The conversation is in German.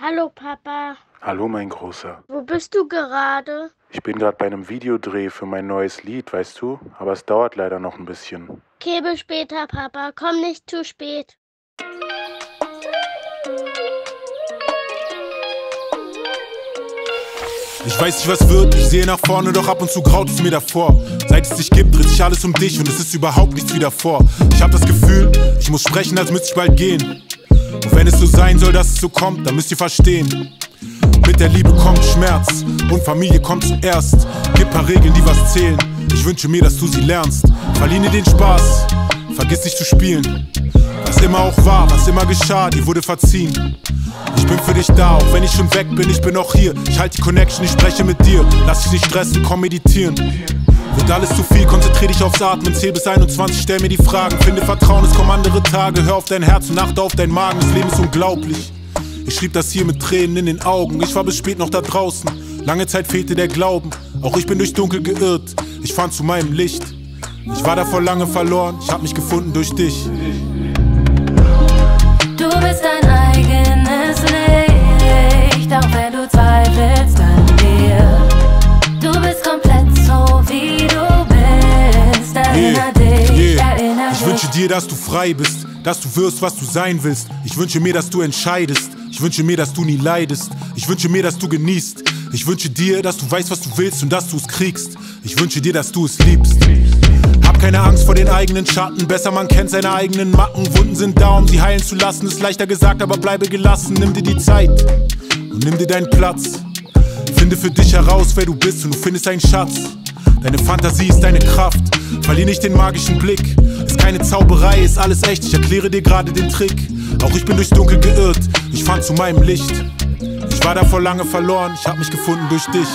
Hallo Papa. Hallo mein Großer. Wo bist du gerade? Ich bin gerade bei einem Videodreh für mein neues Lied, weißt du? Aber es dauert leider noch ein bisschen. Okay, bis später, Papa. Komm nicht zu spät. Ich weiß nicht, was wird, ich sehe nach vorne, doch ab und zu graut es mir davor. Seit es dich gibt, dreht sich alles um dich und es ist überhaupt nichts wie davor. Ich hab das Gefühl, ich muss sprechen, als müsste ich bald gehen. Und wenn es so sein soll, dass es so kommt, dann müsst ihr verstehen. Mit der Liebe kommt Schmerz und Familie kommt zuerst. Gib paar Regeln, die was zählen. Ich wünsche mir, dass du sie lernst. Verliere den Spaß, vergiss nicht zu spielen. Was immer auch war, was immer geschah, dir wurde verziehen. Ich bin für dich da, auch wenn ich schon weg bin, ich bin auch hier. Ich halte die Connection, ich spreche mit dir. Lass dich nicht stressen, komm meditieren. Wird alles zu viel, konzentrier dich aufs Atmen. Zähl bis 21, stell mir die Fragen. Finde Vertrauen, es kommen andere Tage. Hör auf dein Herz und achte auf dein Magen. Das Leben ist unglaublich. Ich schrieb das hier mit Tränen in den Augen. Ich war bis spät noch da draußen. Lange Zeit fehlte der Glauben. Auch ich bin durch Dunkel geirrt. Ich fand zu meinem Licht. Ich war davor lange verloren. Ich hab mich gefunden durch dich. Dir, dass du frei bist, dass du wirst, was du sein willst. Ich wünsche mir, dass du entscheidest. Ich wünsche mir, dass du nie leidest. Ich wünsche mir, dass du genießt. Ich wünsche dir, dass du weißt, was du willst und dass du es kriegst. Ich wünsche dir, dass du es liebst. Hab keine Angst vor den eigenen Schatten. Besser man kennt seine eigenen Macken. Wunden sind da, um sie heilen zu lassen. Ist leichter gesagt, aber bleibe gelassen. Nimm dir die Zeit und nimm dir deinen Platz. Finde für dich heraus, wer du bist und du findest einen Schatz. Deine Fantasie ist deine Kraft. Verlier nicht den magischen Blick keine Zauberei, ist alles echt. Ich erkläre dir gerade den Trick. Auch ich bin durchs Dunkel geirrt, ich fand zu meinem Licht. Ich war davor lange verloren, ich hab mich gefunden durch dich.